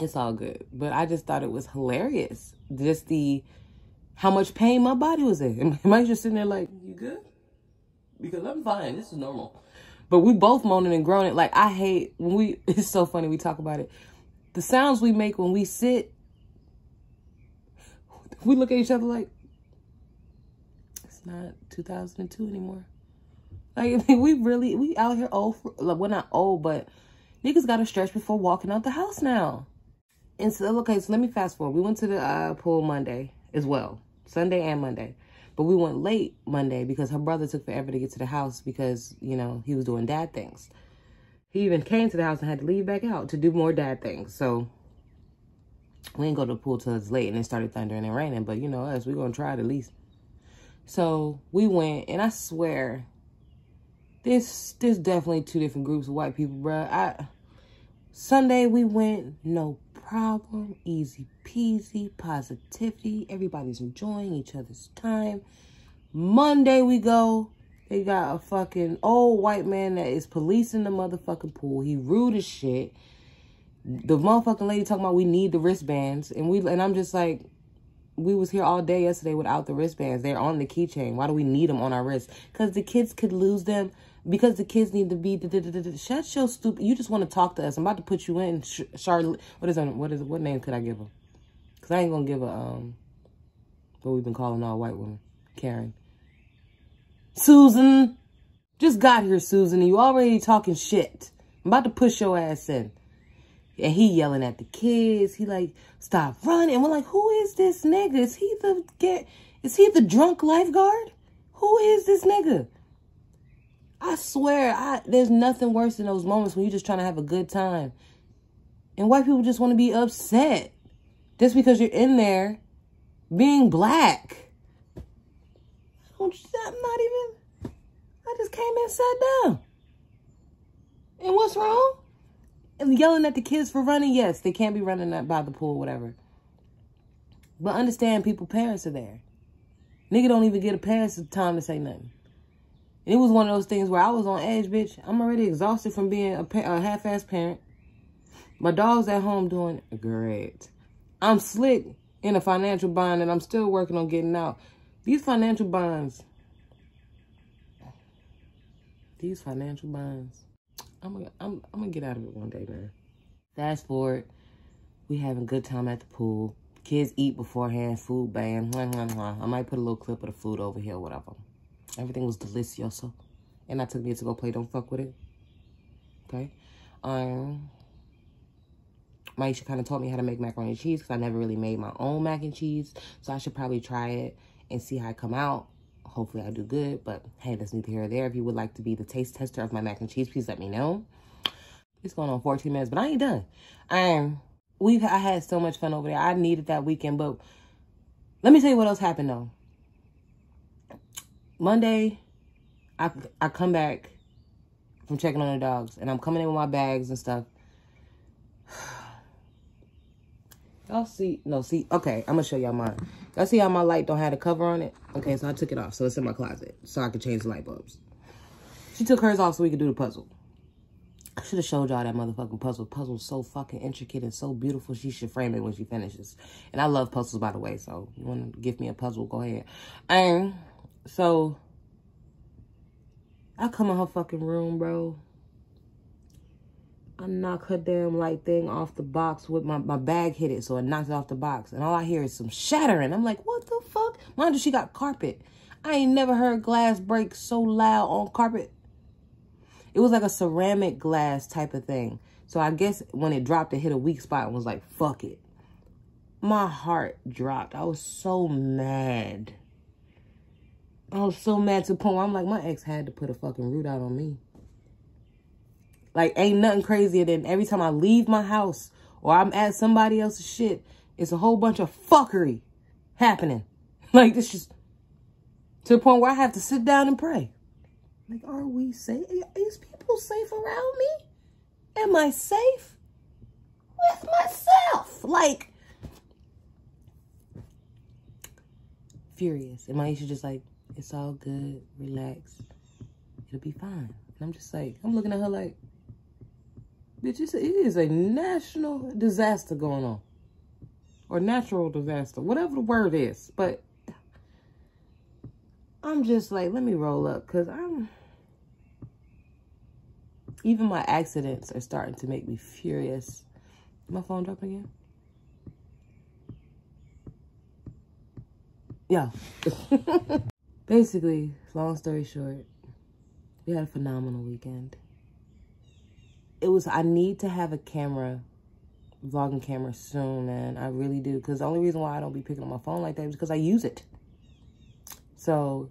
It's all good. But I just thought it was hilarious. Just the, how much pain my body was in. Am I just sitting there like, you good? Because I'm fine. This is normal. But we both moaning and groaning. Like, I hate when we, it's so funny we talk about it. The sounds we make when we sit, we look at each other like, it's not 2002 anymore. Like, I mean, we really, we out here old, for, like, we're not old, but Niggas got to stretch before walking out the house now. And so, okay, so let me fast forward. We went to the uh, pool Monday as well, Sunday and Monday. But we went late Monday because her brother took forever to get to the house because, you know, he was doing dad things. He even came to the house and had to leave back out to do more dad things. So we didn't go to the pool till it's late and it started thundering and raining. But, you know, us, we're going to try it at least. So we went, and I swear, this there's definitely two different groups of white people, bruh. I, Sunday we went, no problem, easy peasy, positivity. Everybody's enjoying each other's time. Monday we go, they got a fucking old white man that is policing the motherfucking pool. He rude as shit. The motherfucking lady talking about we need the wristbands, and we and I'm just like, we was here all day yesterday without the wristbands. They're on the keychain. Why do we need them on our wrists? Because the kids could lose them. Because the kids need to be. Da, da, da. Shut your stupid. You just want to talk to us. I'm about to put you in, Sh- Charlotte. What is what is what name could I give her? Because I ain't gonna give a um. What we've been calling all white women, Karen. Susan, just got here, Susan, and you already talking shit. I'm about to push your ass in. And he yelling at the kids. He like, stop running. And we're like, who is this nigga? Is he the get? Is he the drunk lifeguard? Who is this nigga? I swear, I there's nothing worse than those moments when you're just trying to have a good time. And white people just want to be upset. Just because you're in there being black. I'm not even, I just came and sat down. And what's wrong? And yelling at the kids for running, yes, they can't be running by the pool, whatever. But understand people, parents are there. Nigga don't even get a parent's time to say nothing. It was one of those things where I was on edge, bitch. I'm already exhausted from being a, a half-ass parent. My dog's at home doing great. I'm slick in a financial bind and I'm still working on getting out. These financial bonds, these financial bonds, I'm gonna, I'm, I'm gonna get out of it one day, man. Fast forward, we having a good time at the pool. Kids eat beforehand, food bam. I might put a little clip of the food over here, whatever. Everything was delicioso. And I took me to go play Don't Fuck With It. Okay. Um, Myeisha kind of taught me how to make macaroni and cheese because I never really made my own mac and cheese. So I should probably try it and see how it come out. Hopefully I do good. But hey, that's neither here or there. If you would like to be the taste tester of my mac and cheese, please let me know. It's going on 14 minutes, but I ain't done. Um, we've I had so much fun over there. I needed that weekend, but let me tell you what else happened though. Monday, I I come back from checking on the dogs, and I'm coming in with my bags and stuff. Y'all see? No, see? Okay, I'm gonna show y'all mine. Y'all see how my light don't have a cover on it? Okay, so I took it off, so it's in my closet, so I could change the light bulbs. She took hers off so we could do the puzzle. I should have showed y'all that motherfucking puzzle. Puzzle's so fucking intricate and so beautiful. She should frame it when she finishes. And I love puzzles, by the way. So, you want to give me a puzzle, go ahead. And so, I come in her fucking room, bro. I knock her damn light thing off the box with my, my bag hit it. So, it knocked it off the box. And all I hear is some shattering. I'm like, what the fuck? Mind you, she got carpet. I ain't never heard glass break so loud on carpet. It was like a ceramic glass type of thing. So I guess when it dropped, it hit a weak spot and was like, fuck it. My heart dropped. I was so mad. I was so mad to the point I'm like, my ex had to put a fucking root out on me. Like, ain't nothing crazier than every time I leave my house or I'm at somebody else's shit, it's a whole bunch of fuckery happening. Like, this just to the point where I have to sit down and pray. Like, are we safe? Is people safe around me? Am I safe with myself? Like, furious. And Myeisha just like, it's all good. Relax. It'll be fine. And I'm just like, I'm looking at her like, bitch, it's a, it is a national disaster going on. Or natural disaster. Whatever the word is. But I'm just like, let me roll up. Because I'm... Even my accidents are starting to make me furious. My phone drop again? Yeah. Basically, long story short, we had a phenomenal weekend. it was I need to have a camera, vlogging camera soon, man. I really do. Because the only reason why I don't be picking up my phone like that is because I use it. So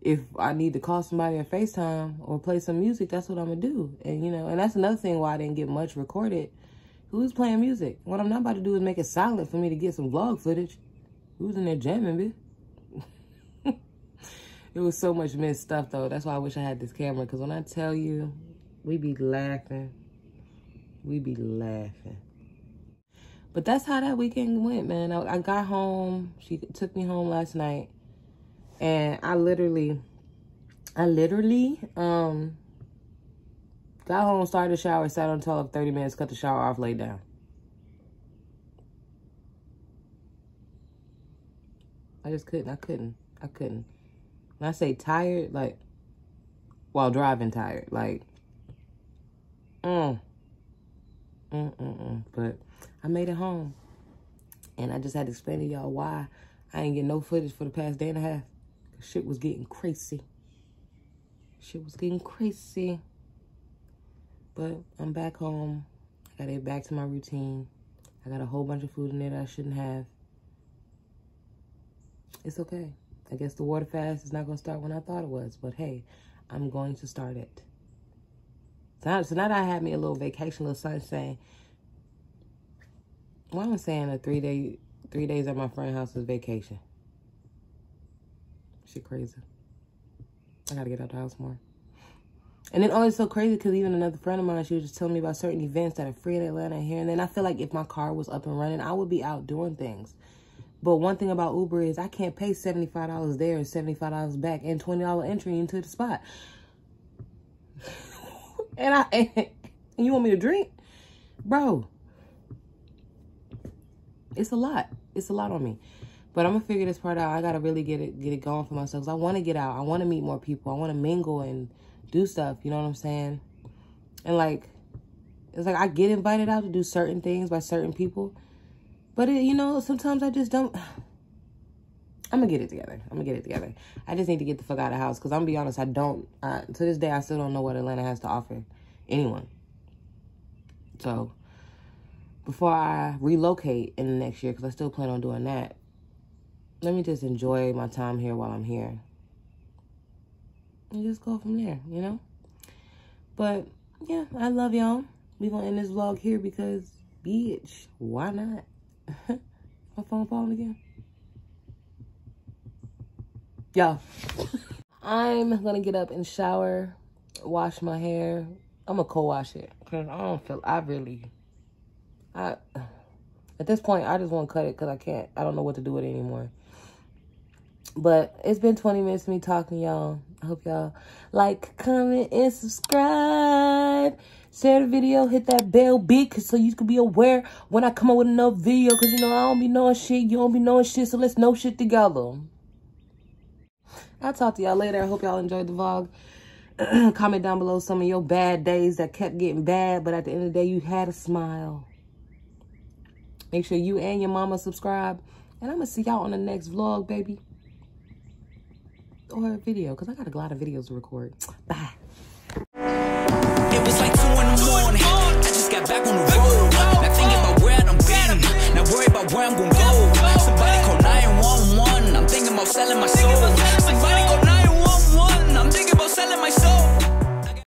if I need to call somebody on FaceTime or play some music, that's what I'm gonna do. And you know, and that's another thing why I didn't get much recorded. Who's playing music? What I'm not about to do is make it silent for me to get some vlog footage. Who's in there jamming, bitch? It was so much missed stuff though. That's why I wish I had this camera. Cause when I tell you, we be laughing. We be laughing. But that's how that weekend went, man. I, I got home. She took me home last night. And I literally, I literally, um, got home, started the shower, sat on the toilet 30 minutes, cut the shower off, laid down. I just couldn't, I couldn't, I couldn't. When I say tired, like, while driving tired, like, mm, mm, mm, mm. But I made it home. And I just had to explain to y'all why I ain't getting no footage for the past day and a half. Shit was getting crazy. Shit was getting crazy. But I'm back home. I gotta get back to my routine. I got a whole bunch of food in there that I shouldn't have. It's okay. I guess the water fast is not gonna start when I thought it was. But hey, I'm going to start it. So now, so now that I had me a little vacation, little sunshine. Why am I saying a three day, three days at my friend's house is vacation? Shit crazy. I gotta get out the house more. And then, oh, it's so crazy because even another friend of mine, she was just telling me about certain events that are free in Atlanta here. And then I feel like if my car was up and running, I would be out doing things. But one thing about Uber is I can't pay $75 there and $75 back and $20 entry into the spot. and I, and you want me to drink? Bro, it's a lot. It's a lot on me. But I'm gonna figure this part out. I gotta really get it get it going for myself. Cause I want to get out. I want to meet more people. I want to mingle and do stuff. You know what I'm saying? And like, it's like I get invited out to do certain things by certain people, but it, you know, sometimes I just don't. I'm gonna get it together. I'm gonna get it together. I just need to get the fuck out of the house. Cause I'm gonna be honest, I don't. To this day, I still don't know what Atlanta has to offer anyone. So before I relocate in the next year, because I still plan on doing that, let me just enjoy my time here while I'm here. And just go from there, you know? But, yeah, I love y'all. We gonna end this vlog here because, bitch, why not? My phone falling again? Y'all, I'm gonna get up and shower, wash my hair. I'm gonna co-wash it because I don't feel, I really, I, at this point, I just want to cut it because I can't, I don't know what to do with it anymore. But it's been 20 minutes of me talking, y'all. I hope y'all like, comment, and subscribe. Share the video, hit that bell big so you can be aware when I come up with another video. Because, you know, I don't be knowing shit. You don't be knowing shit. So let's know shit together. I'll talk to y'all later. I hope y'all enjoyed the vlog. comment down below some of your bad days that kept getting bad. But at the end of the day, you had a smile. Make sure you and your mama subscribe. And I'm going to see y'all on the next vlog, baby or video because I got a lot of videos to record. Bye. On the road. Now thinking about where I done been. Now worry about where I'm gonna go. Somebody call 911. I'm thinking about selling my soul.